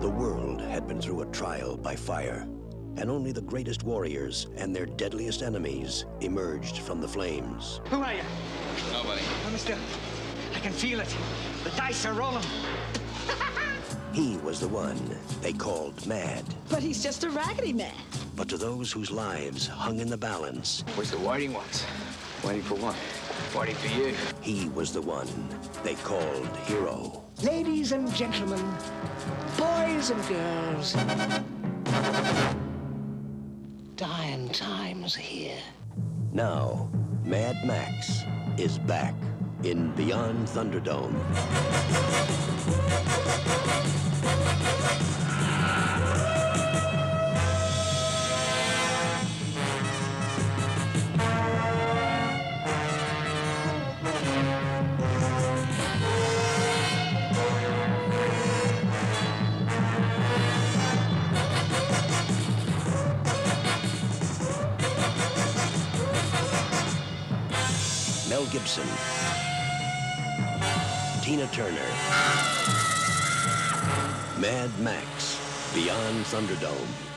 The world had been through a trial by fire, and only the greatest warriors and their deadliest enemies emerged from the flames. Who are you? Nobody. Oh, mister, I can feel it. The dice are rolling. He was the one they called mad. But he's just a raggedy man. But to those whose lives hung in the balance, Where's the waiting ones? Waiting for what? Waiting for you. he was the one they called hero. Ladies and gentlemen, boys and girls, dying times here. Now, Mad Max is back in Beyond Thunderdome. Mel Gibson, Tina Turner, Mad Max, Beyond Thunderdome.